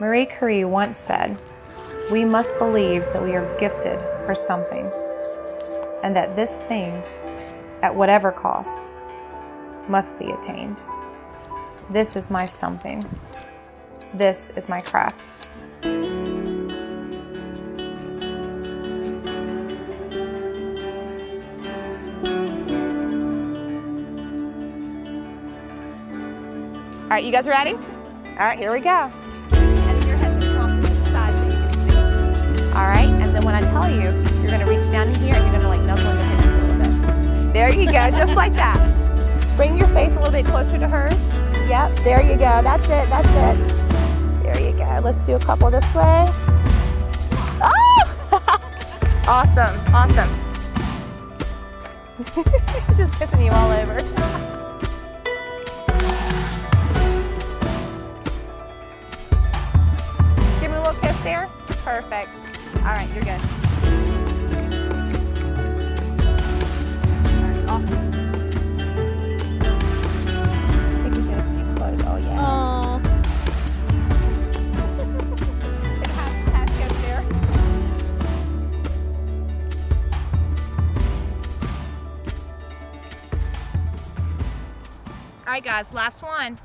Marie Curie once said, We must believe that we are gifted for something, and that this thing, at whatever cost, must be attained. This is my something. This is my craft. All right, you guys ready? All right, here we go. There you go, just like that. Bring your face a little bit closer to hers. Yep, there you go. That's it, that's it. There you go. Let's do a couple this way. Oh! awesome, awesome. just kissing you all over. Give me a little kiss there. Perfect. All right, you're good. All right, guys, last one.